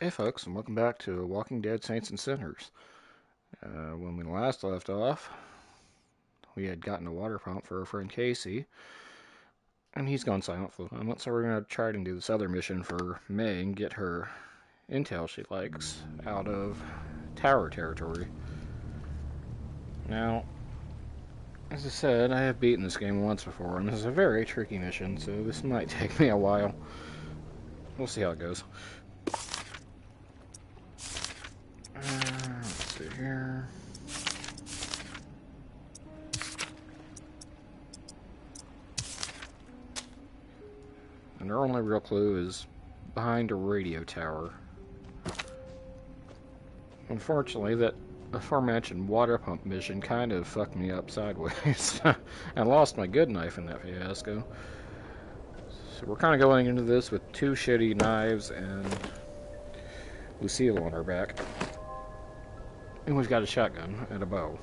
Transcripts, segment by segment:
Hey folks, and welcome back to Walking Dead Saints and Sinners. Uh, when we last left off, we had gotten a water pump for our friend Casey, and he's gone silent for the moment, so we're going to try to do this other mission for May and get her intel she likes out of tower territory. Now, as I said, I have beaten this game once before, and this is a very tricky mission, so this might take me a while. We'll see how it goes. See here. And our only real clue is behind a radio tower. Unfortunately, that aforementioned water pump mission kind of fucked me up sideways. and lost my good knife in that fiasco. So we're kind of going into this with two shitty knives and Lucille on our back. And we've got a shotgun and a bow.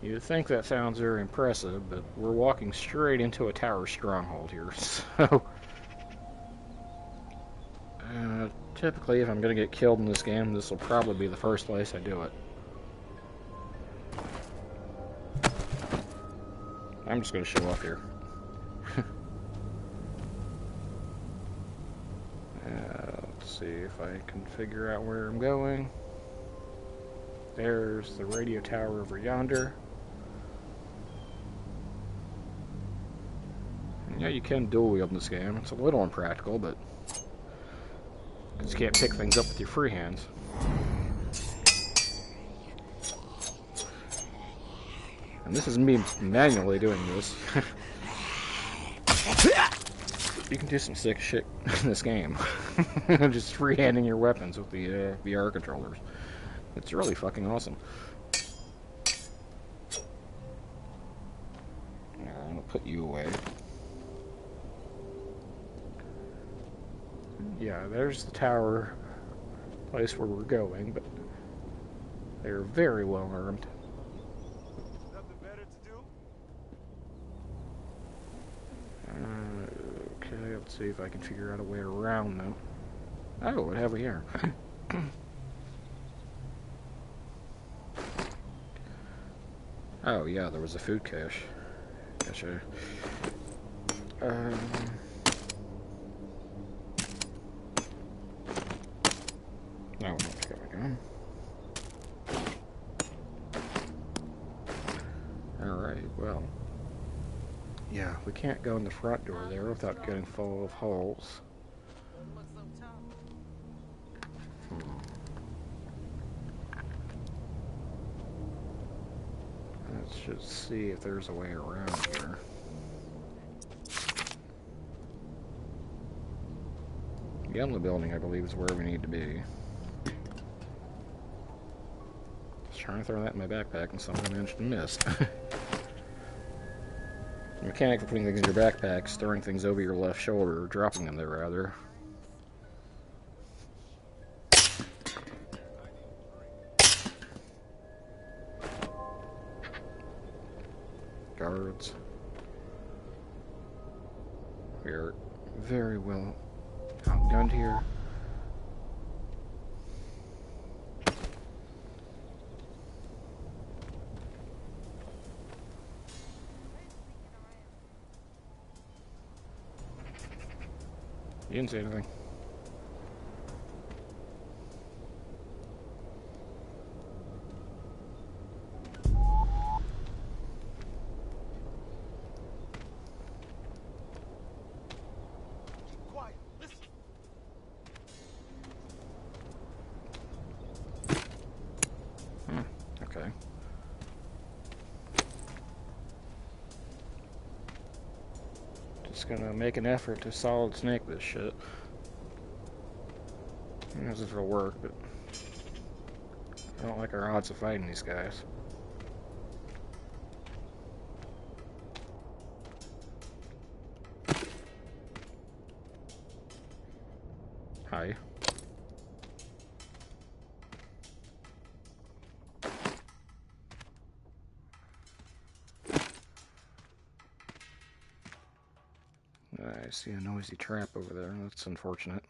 You'd think that sounds very impressive, but we're walking straight into a tower stronghold here, so... Uh, typically, if I'm going to get killed in this game, this will probably be the first place I do it. I'm just going to show off here. See if I can figure out where I'm going. There's the radio tower over yonder. And yeah, you can dual wield in this game. It's a little impractical, but you just can't pick things up with your free hands. And this is me manually doing this. you can do some sick shit in this game. Just freehanding your weapons with the uh, VR controllers. It's really fucking awesome. I'm gonna put you away. Yeah, there's the tower place where we're going, but they're very well armed. Let's see if I can figure out a way around them. Oh, what have we here? oh, yeah, there was a food cache. Gotcha. Um... No, oh, let's go again. Alright, well... Yeah, we can't go in the front door there without getting full of holes. Hmm. Let's just see if there's a way around here. The building, I believe, is where we need to be. Just trying to throw that in my backpack and someone managed to miss. Mechanic for putting things in your backpacks, throwing things over your left shoulder, or dropping them there rather. Guards. We are very well outgunned here. Didn't say anything. Hmm, okay. Just gonna make an effort to solid snake this shit. Knows if it'll work, but I don't like our odds of fighting these guys. See a noisy trap over there. That's unfortunate.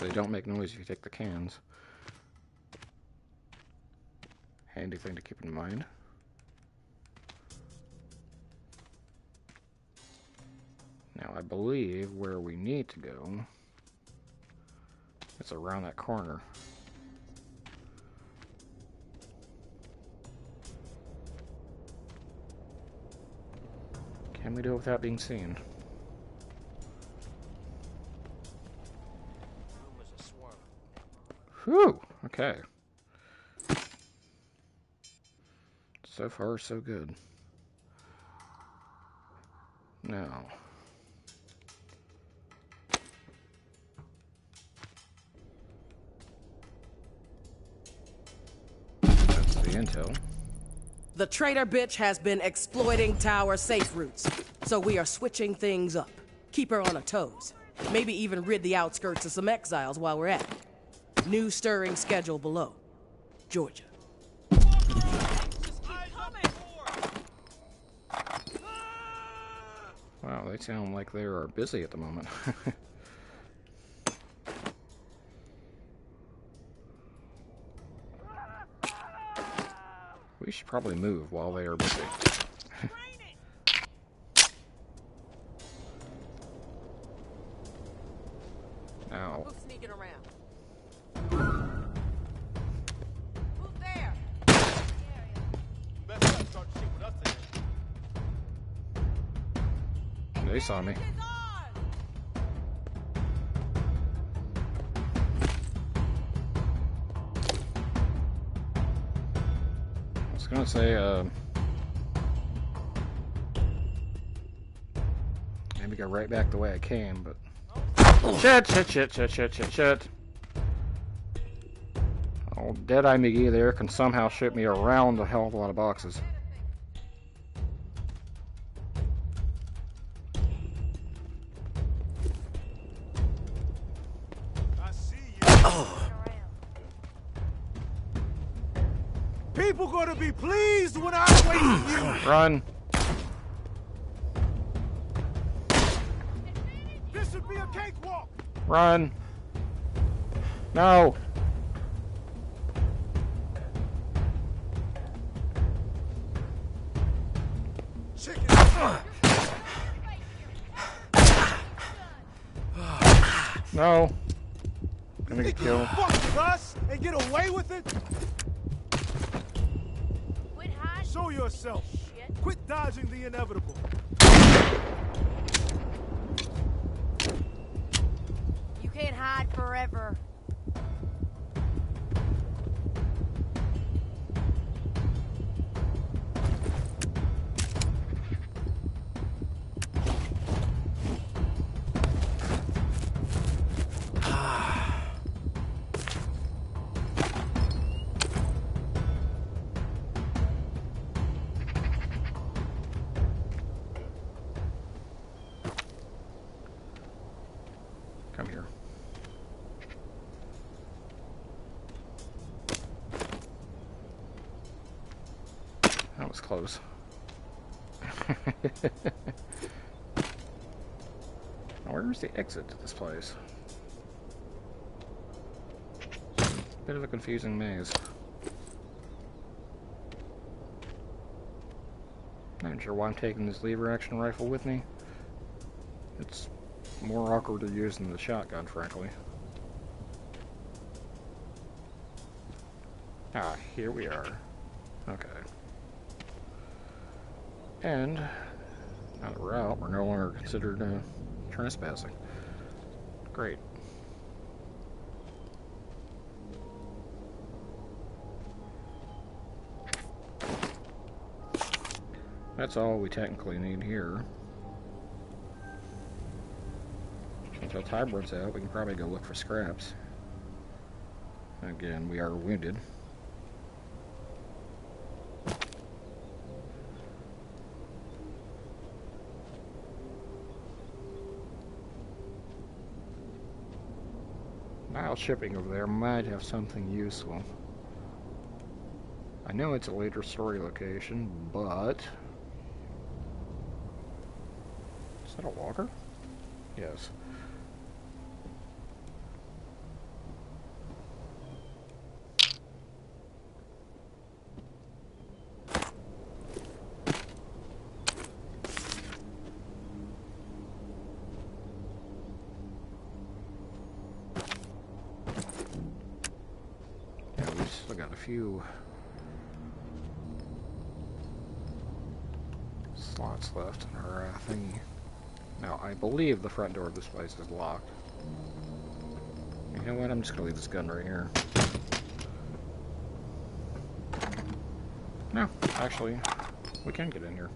They don't make noise if you take the cans. Handy thing to keep in mind. I believe where we need to go It's around that corner. Can we do it without being seen? Whew. Okay. So far, so good. Now. Intel. The traitor bitch has been exploiting tower safe routes, so we are switching things up. Keep her on her toes. Maybe even rid the outskirts of some exiles while we're at it. New stirring schedule below. Georgia. Wow, they sound like they are busy at the moment. we should probably move while they are busy. Ow. Who's sneaking around? Was gonna say, uh, maybe go right back the way I came, but shit, shit, shit, shit, shit, shit, shit. Old Deadeye McGee there can somehow ship me around a hell of a lot of boxes. Run! This should be a cakewalk. Run! No! Chicken. No! Gonna get killed. fuck with us and get away with it? Show yourself. Quit dodging the inevitable. You can't hide forever. Close. Where's the exit to this place? Bit of a confusing maze. Not sure why I'm taking this lever action rifle with me. It's more awkward to use than the shotgun, frankly. Ah, here we are. Okay. And, now that we're out, we're no longer considered uh, trespassing. Great. That's all we technically need here. Until runs out, we can probably go look for scraps. Again, we are wounded. Nile shipping over there might have something useful. I know it's a later story location, but... Is that a walker? Yes. Yeah, we still got a few slots left in our uh, thingy. Now, I believe the front door of this place is locked. You know what? I'm just gonna leave this gun right here. No, actually, we can get in here.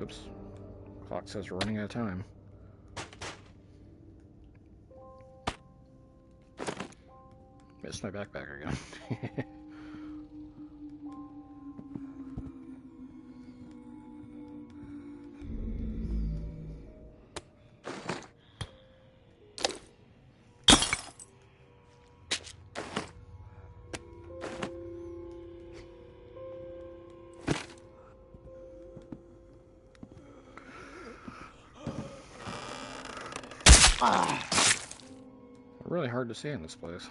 Oops. Clock says we're running out of time. Missed my backpack again. to see in this place.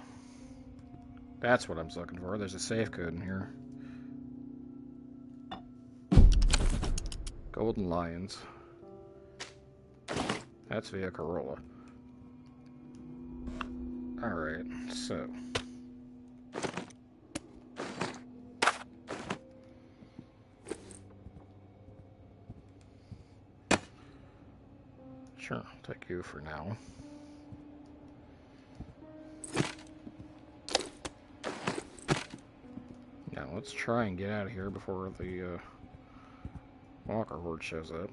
That's what I'm looking for. There's a safe code in here. Golden Lions. That's via Corolla. Alright, so. Sure, I'll take you for now. Let's try and get out of here before the uh, Walker Horde shows up.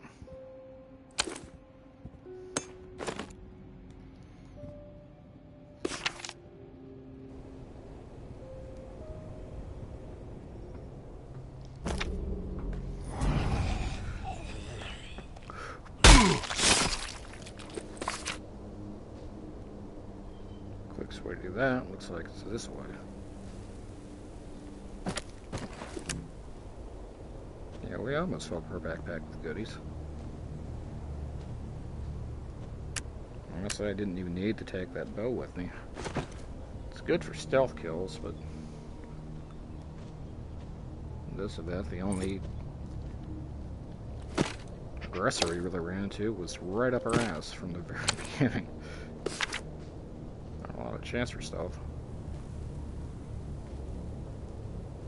Quickest way to do that looks like it's this way. Almost filled her backpack with goodies. Honestly, I didn't even need to take that bow with me. It's good for stealth kills, but this event, the only aggressor we really ran into was right up our ass from the very beginning. Not a lot of chance for stealth.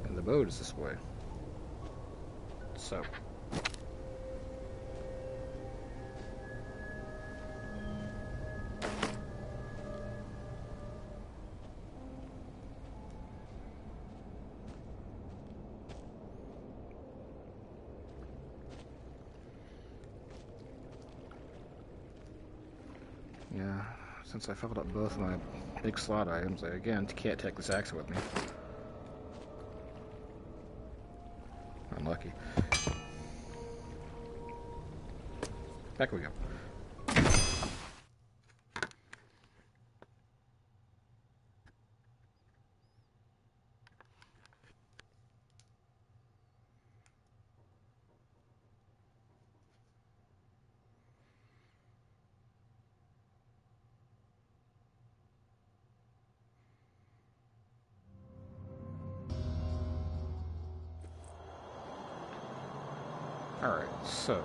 And the boat is this way. So. Yeah, since I filled up both my big slot items, I again can't take this axe with me. Back we go. Alright, so.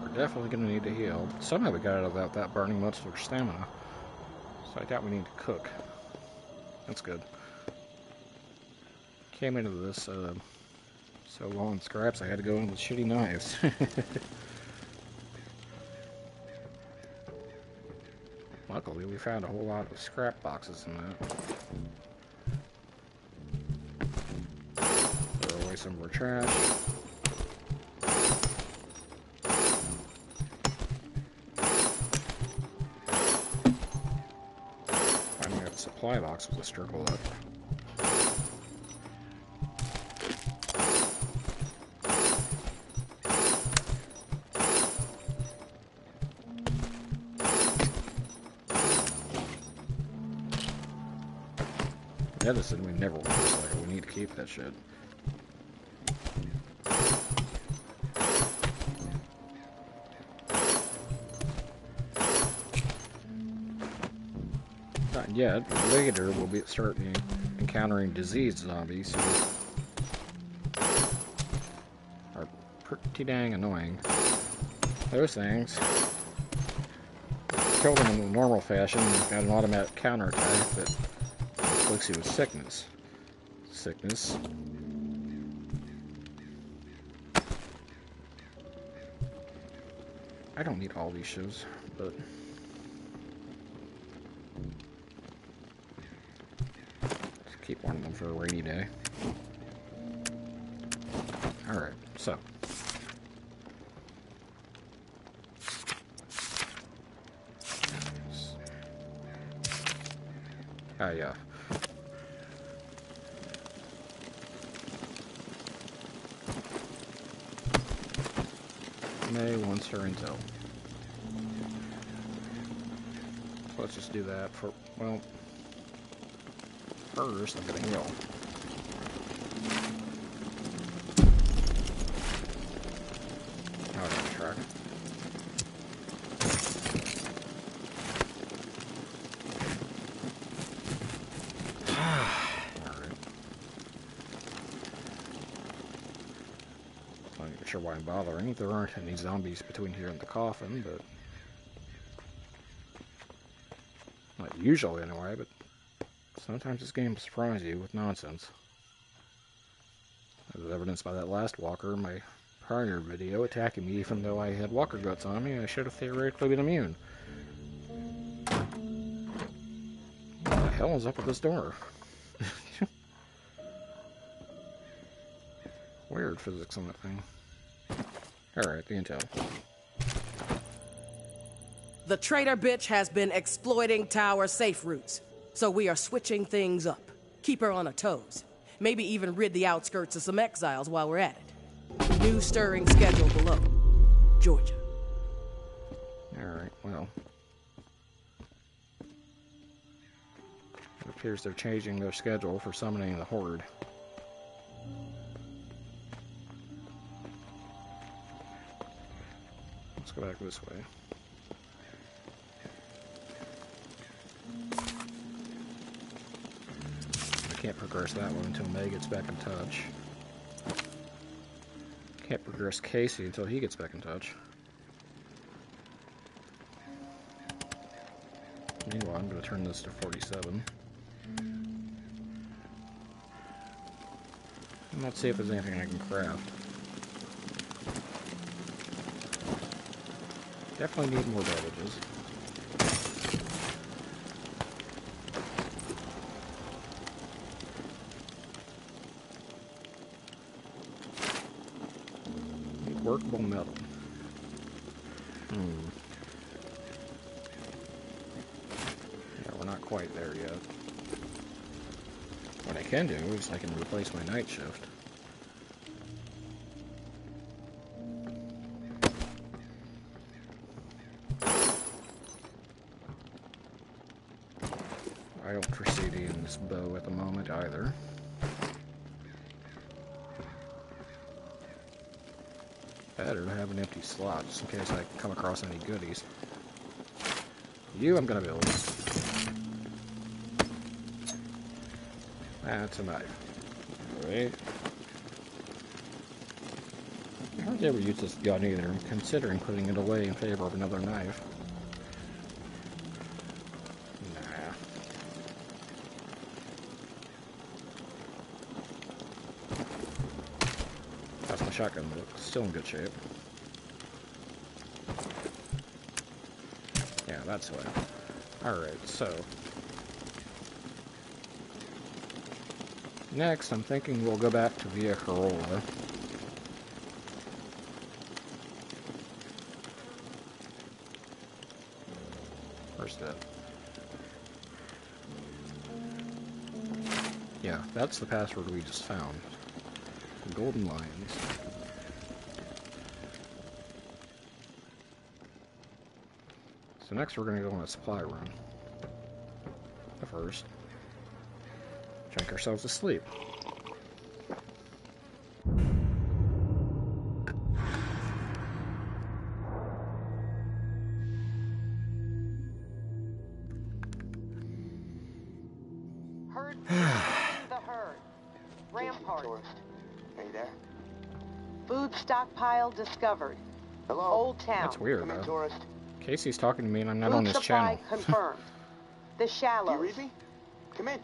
We're definitely going to need to heal. Somehow we got out of that, burning much of stamina. So I doubt we need to cook. That's good. Came into this uh, so long scraps I had to go in with shitty knives. luckily we found a whole lot of scrap boxes in that. Throw away some more trash. Supply box with a circle up. We never want. We need to keep that shit. Not yet, but later we'll be starting encountering disease zombies who are pretty dang annoying. Those things kill them in the normal fashion. Got an automatic counterattack that afflicts you with sickness. Sickness. I don't need all these shoes, but for a rainy day. Alright, so. Ah, yeah. May wants her intel. Let's just do that for, well, first I'm gonna heal. Why I'm bothering. There aren't any zombies between here and the coffin, but... Not usually, anyway, but... Sometimes this game will surprise you with nonsense. As evidenced by that last walker in my prior video attacking me even though I had walker guts on me, I should have theoretically been immune. What the hell is up with this door? Weird physics on that thing. Alright, the intel. The traitor bitch has been exploiting tower safe routes, so we are switching things up. Keep her on her toes. Maybe even rid the outskirts of some exiles while we're at it. New stirring schedule below. Georgia. Alright, well. It appears they're changing their schedule for summoning the Horde. Let's go back this way. Progress that one until May gets back in touch. Can't progress Casey until he gets back in touch. Meanwhile, I'm going to turn this to 47. And let's see if there's anything I can craft. Definitely need more bandages. Metal. Hmm. Yeah, we're not quite there yet. What I can do is I can replace my night shift. I don't foresee needing this bow at the moment either. Better to have an empty slot just in case I come across any goodies. You I'm gonna build. That's a knife. Alright. I hardly ever use this gun either. I'm considering putting it away in favor of another knife. Nah. That's my shotgun, but it's still in good shape. Yeah, that's why. Alright, so. Next, I'm thinking we'll go back to Via Corolla. Where's that? Yeah, that's the password we just found. Golden Lions. So next we're going to go in a supply room. First, drink ourselves to sleep. Herd the herd. Rampart. Tourist. Are you there? Food stockpile discovered. Hello? Old town. That's weird, Come in, tourist. Casey's talking to me and I'm not Food on this supply channel. confirmed. The Do shallows. you read me? Come in.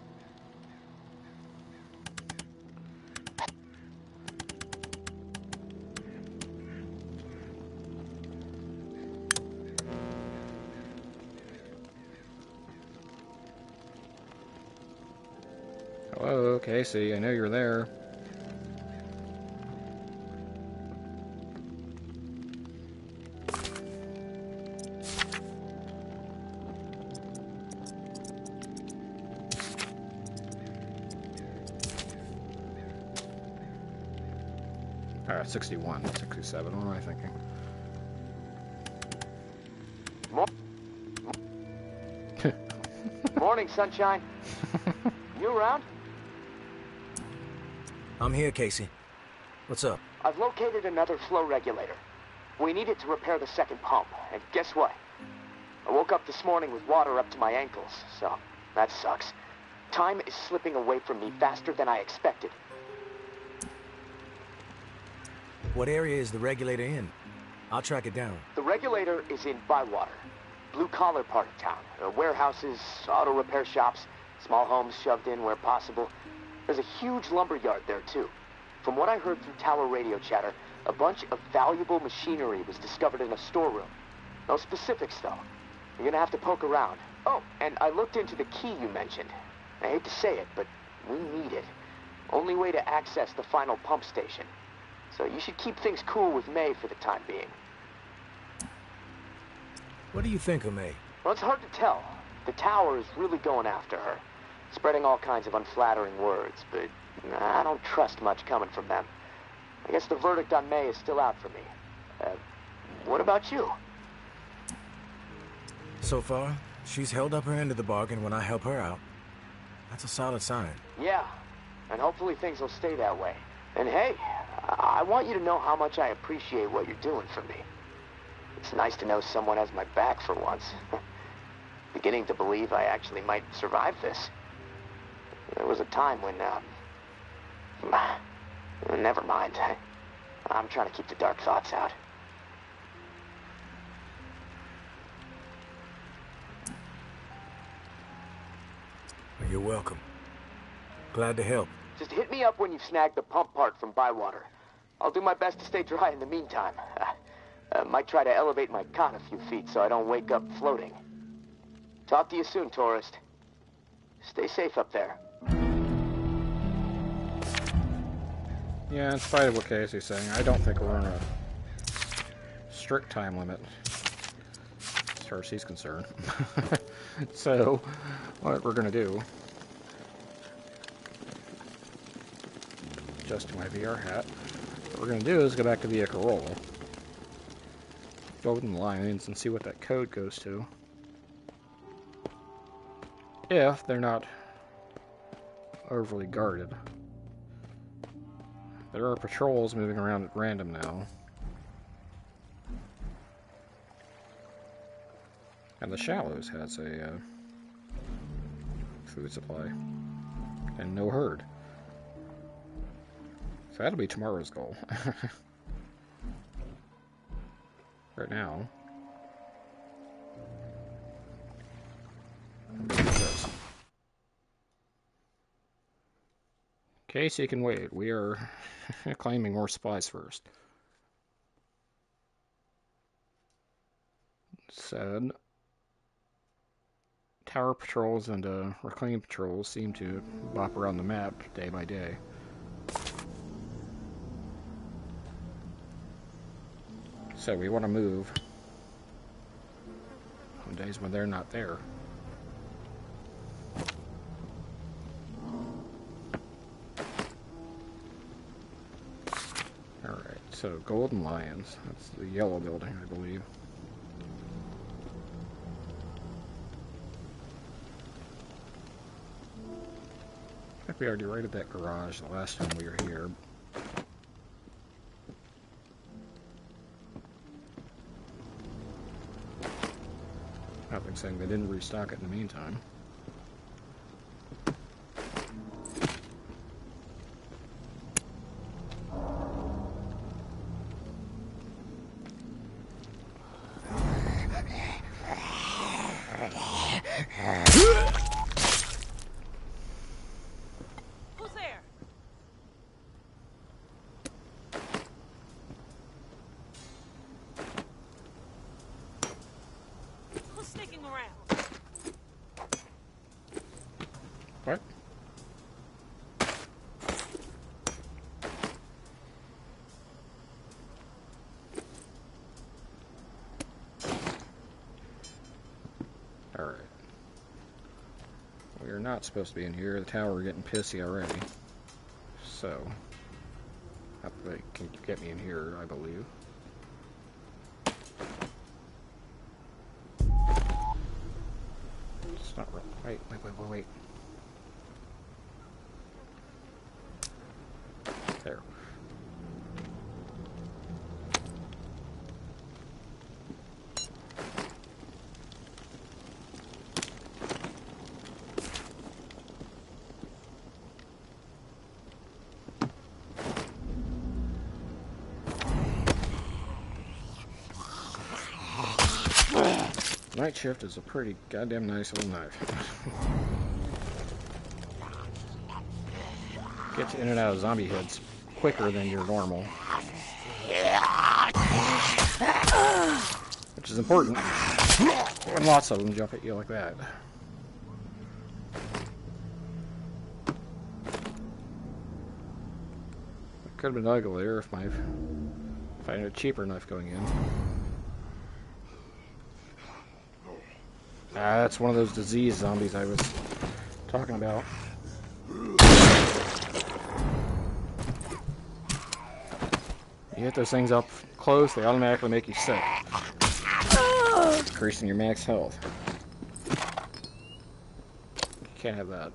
Hello, Casey, I know you're there. Alright, 61, 67, what am I thinking? Morning, sunshine. You around? I'm here, Casey. What's up? I've located another flow regulator. We need it to repair the second pump. And guess what? I woke up this morning with water up to my ankles, so that sucks. Time is slipping away from me faster than I expected. What area is the regulator in? I'll track it down. The regulator is in Bywater, blue collar part of town. Warehouses, auto repair shops, small homes shoved in where possible. There's a huge lumber yard there too. From what I heard through tower radio chatter, a bunch of valuable machinery was discovered in a storeroom. No specifics though. You're gonna have to poke around. Oh, and I looked into the key you mentioned. I hate to say it, but we need it. Only way to access the final pump station. So you should keep things cool with May for the time being. What do you think of May? Well, it's hard to tell. The tower is really going after her, spreading all kinds of unflattering words, but I don't trust much coming from them. I guess the verdict on May is still out for me. Uh, what about you? So far, she's held up her end of the bargain when I help her out. That's a solid sign. Yeah, and hopefully things will stay that way. And hey, I want you to know how much I appreciate what you're doing for me. It's nice to know someone has my back for once. Beginning to believe I actually might survive this. There was a time when, uh... Never mind. I'm trying to keep the dark thoughts out. You're welcome. Glad to help. Just hit me up when you've snagged the pump part from Bywater. I'll do my best to stay dry in the meantime. Uh, might try to elevate my cot a few feet so I don't wake up floating. Talk to you soon, tourist. Stay safe up there. Yeah, in spite of what Casey's saying, I don't think we're in a strict time limit as far as he's concerned. so, what we're gonna do, adjust my VR hat, what we're gonna do is go back to Via Corolla, go in the lines and see what that code goes to. If they're not overly guarded. There are patrols moving around at random now. And the Shallows has a uh, food supply. And no herd. So that'll be tomorrow's goal. right now. Is this? Casey can wait. We are claiming more supplies first. Said tower patrols and uh, reclaim patrols seem to bop around the map day by day. So we want to move on days when they're not there. Alright, so Golden Lions. That's the yellow building, I believe. I think we already raided that garage the last time we were here. Nothing saying they didn't restock it in the meantime. Who's there? Who's sneaking around? What? Alright. We are not supposed to be in here. The tower getting pissy already. So, they can get me in here, I believe. It's not real. Wait, wait, wait, wait, wait. There. Night shift is a pretty goddamn nice little knife. Gets you in and out of zombie heads quicker than your normal. Which is important when lots of them jump at you like that. Could have been uglier if my if I had a cheaper knife going in. Ah, that's one of those disease zombies I was talking about. You hit those things up close, they automatically make you sick. Increasing your max health. You can't have that.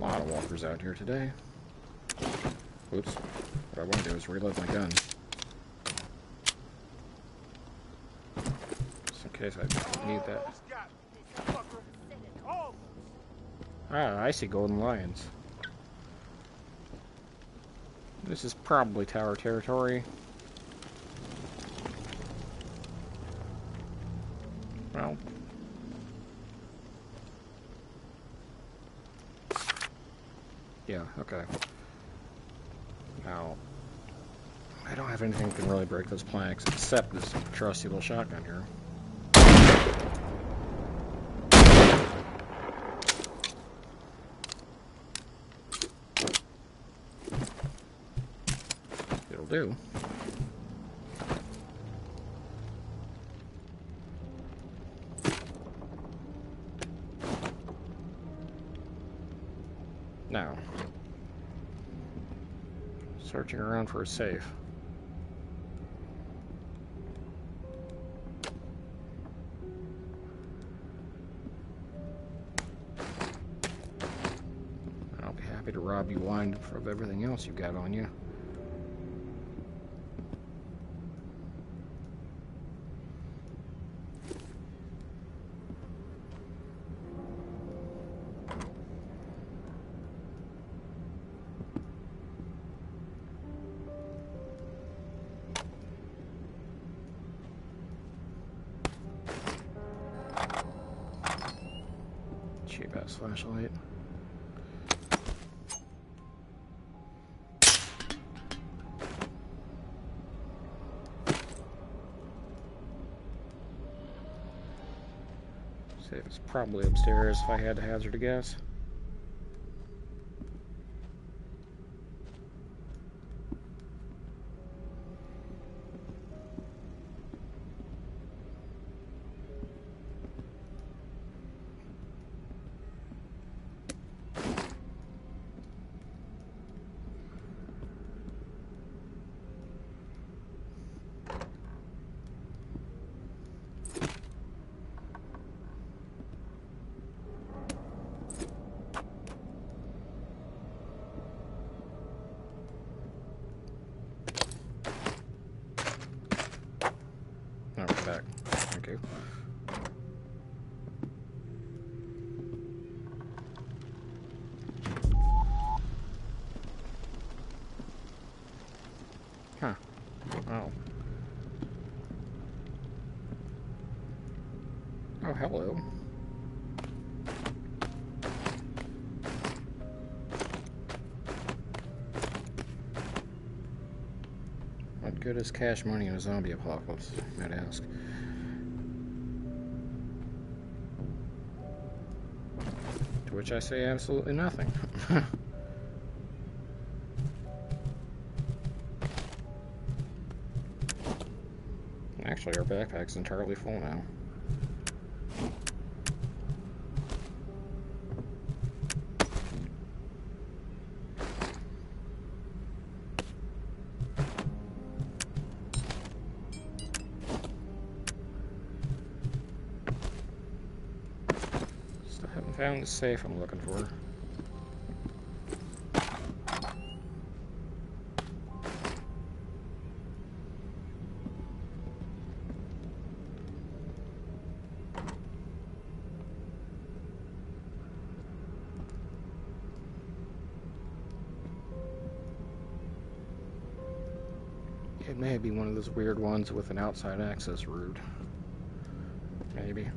A lot of walkers out here today. Oops. What I want to do is reload my gun. Just in case I need that. Ah, I see golden lions. This is probably tower territory. Well. Yeah, okay. Now, I don't have anything that can really break those planks except this trusty little shotgun here. It'll do. Searching around for a safe. I'll be happy to rob you blind of everything else you've got on you. This flashlight. Say it's probably upstairs if I had to hazard a guess. No, we're back. Thank you. Huh. Oh. Oh, hello. What good is cash money in a zombie apocalypse, you might ask? To which I say absolutely nothing. Actually, our backpack's entirely full now. The safe I'm looking for. It may be one of those weird ones with an outside access route. Maybe.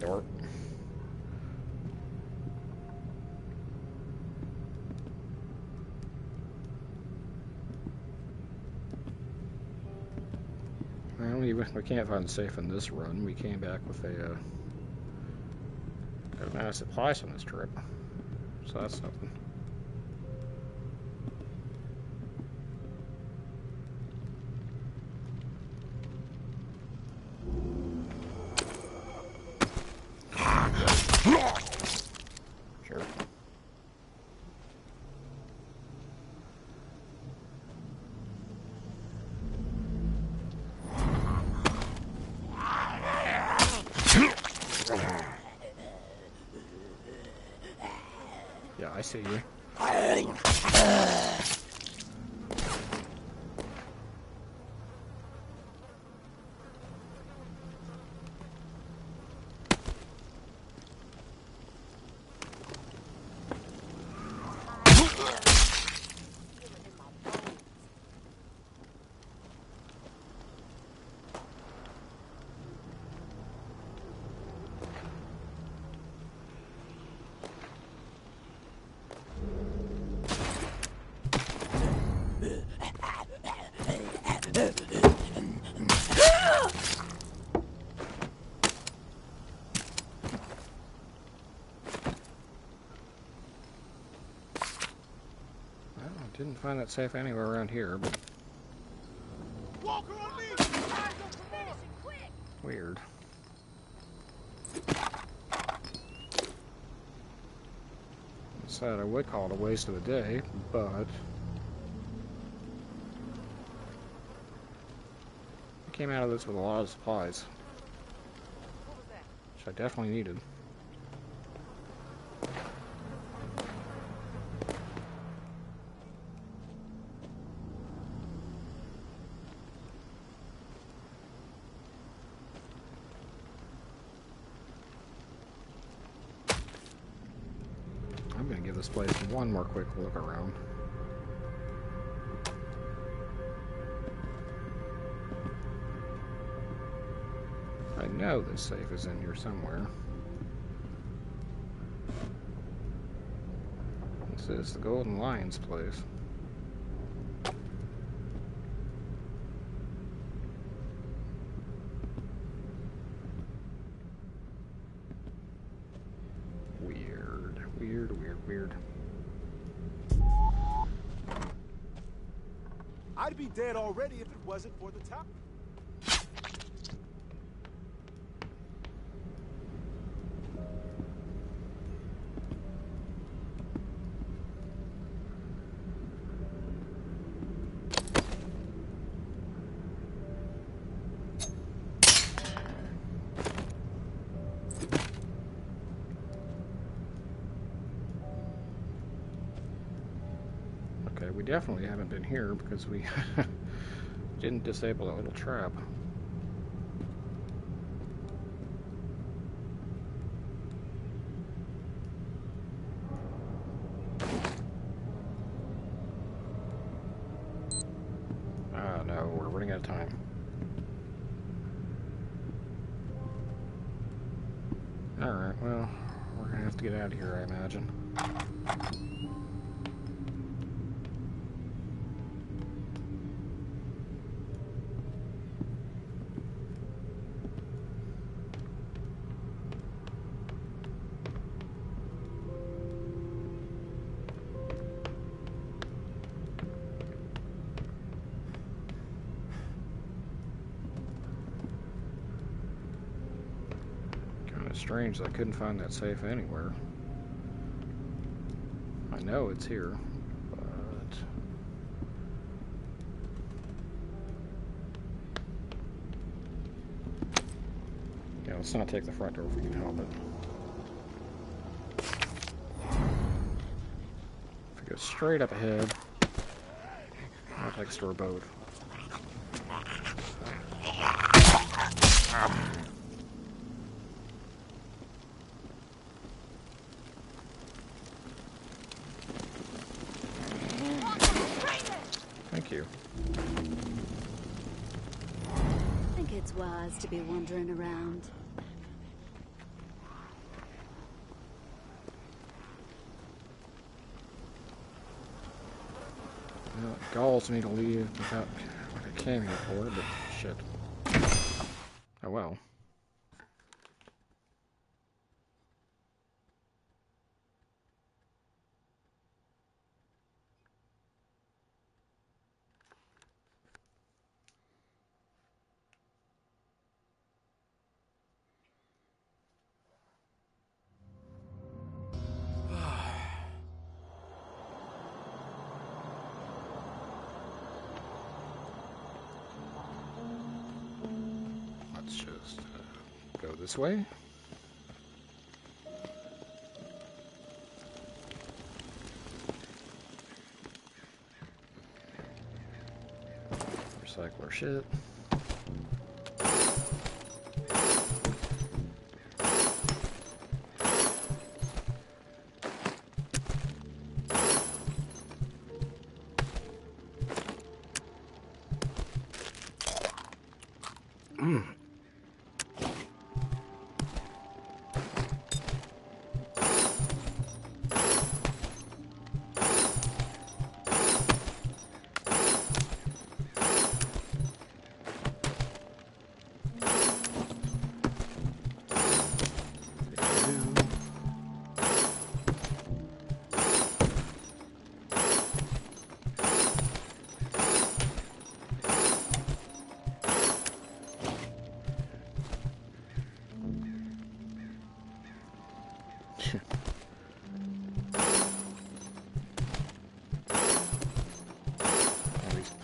Come on, Dort. Well, we, we can't find safe in this run. We came back with a uh, amount of supplies on this trip, so that's something. See you. Well, I didn't find that safe anywhere around here, but Walker on me! Eyes on Kamar! weird. Sad I would call it a waste of a day, but I came out of this with a lot of supplies, which I definitely needed. I'm gonna give this place one more quick look around. I know this safe is in here somewhere. This is the Golden Lion's place. Weird, weird, weird, weird. I'd be dead already if it wasn't for the we definitely haven't been here because we didn't disable that little trap. Strange that I couldn't find that safe anywhere. I know it's here, but yeah, let's not take the front door if we can help it. If we go straight up ahead, I'll take store boat. Thank you. I think it's wise to be wandering around. Well, it galls me to leave without what I came here for, but shit. Oh well. This way. Recycle our shit.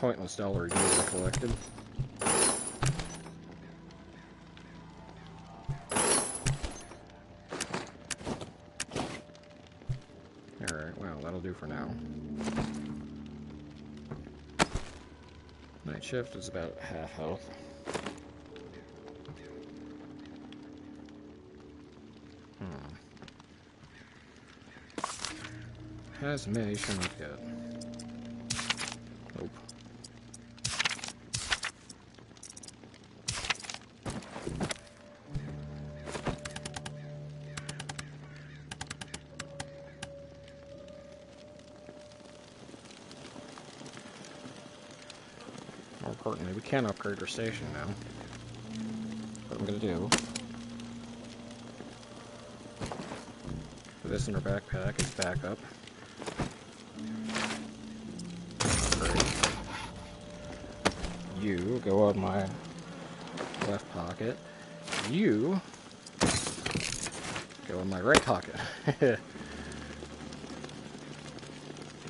Pointless dollar I collected. Alright, well, that'll do for now. Night shift is about half health. Hmm. Has many shouldn't get. Importantly, we can upgrade our station now. What I'm gonna do. Put this in our backpack as backup. You go on my left pocket. You go in my right pocket.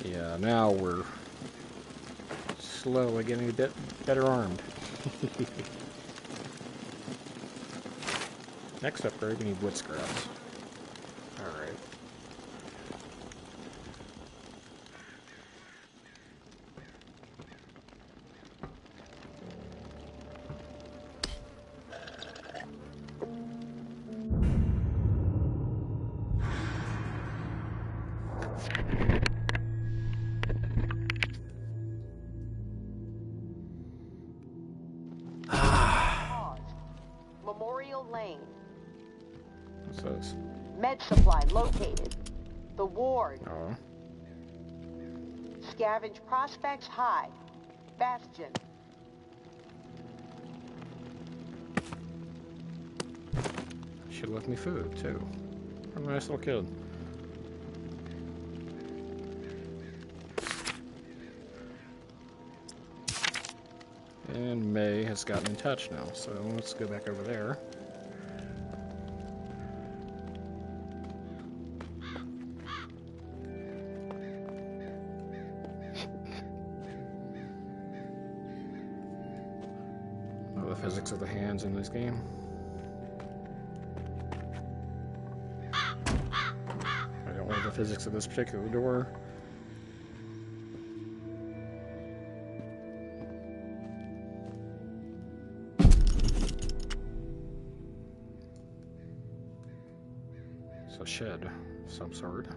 yeah, now we're slowly getting a bit better armed. Next upgrade, we need wood scraps. Prospects high. Bastion. Have left me food, too. A nice little kid. And May has gotten in touch now, so let's go back over there. Of this particular door. It's a shed of some sort.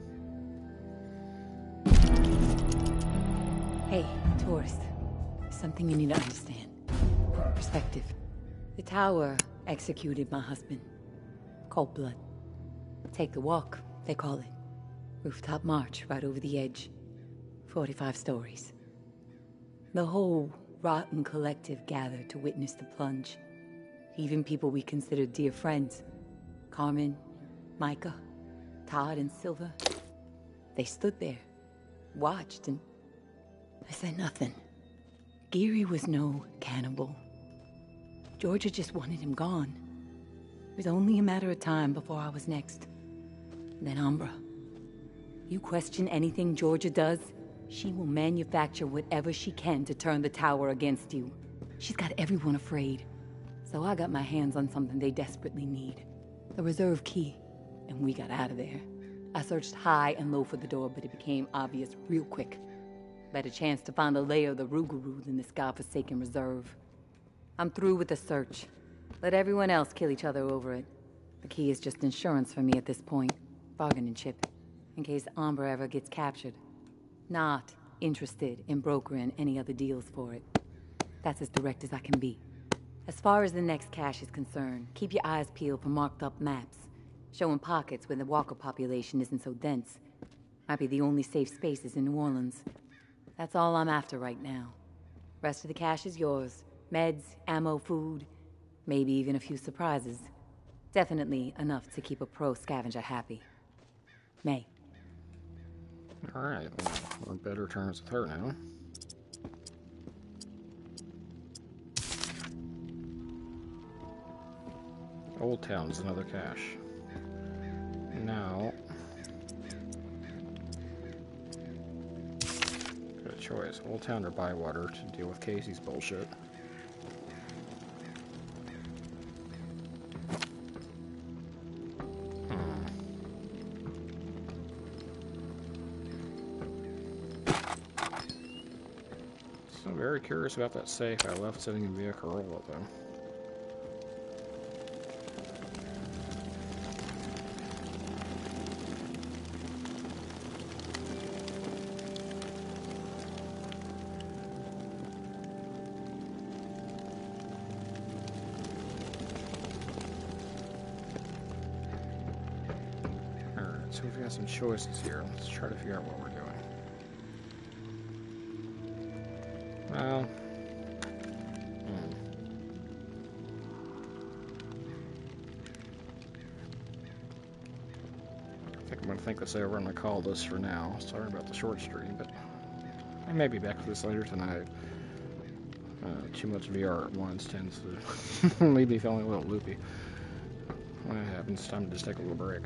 Hey, tourist. Something you need to understand. Perspective. The tower executed my husband. Cold blood. Take the walk, they call it. Rooftop march right over the edge. 45 stories. The whole rotten collective gathered to witness the plunge. Even people we considered dear friends. Carmen, Micah, Todd, and Silver. They stood there, watched, and I said nothing. Geary was no cannibal. Georgia just wanted him gone. It was only a matter of time before I was next. Then Amber. You question anything Georgia does, she will manufacture whatever she can to turn the tower against you. She's got everyone afraid. So I got my hands on something they desperately need. The reserve key. And we got out of there. I searched high and low for the door, but it became obvious real quick. Better chance to find the lair of the Rougarou than this godforsaken reserve. I'm through with the search. Let everyone else kill each other over it. The key is just insurance for me at this point. Bargaining chip. In case Amber ever gets captured. Not interested in brokering any other deals for it. That's as direct as I can be. As far as the next cache is concerned, keep your eyes peeled for marked up maps, showing pockets where the walker population isn't so dense. Might be the only safe spaces in New Orleans. That's all I'm after right now. Rest of the cash is yours. Meds, ammo, food, maybe even a few surprises. Definitely enough to keep a pro scavenger happy. May. Alright, well, on better terms with her now. Old Town's another cache. Now, good choice. Old Town or Bywater to deal with Casey's bullshit. Curious about that safe I left sitting in via Corolla though. Alright, so we've got some choices here. Let's try to figure out what we're doing. Think I'm going to this over and I call this for now. Sorry about the short stream, but I may be back with this later tonight. Uh, too much VR at once tends to leave me feeling a little loopy. When it happens, time to just take a little break.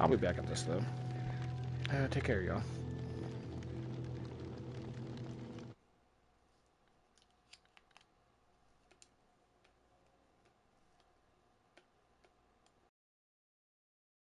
I'll be back at this though. Uh, take care, y'all.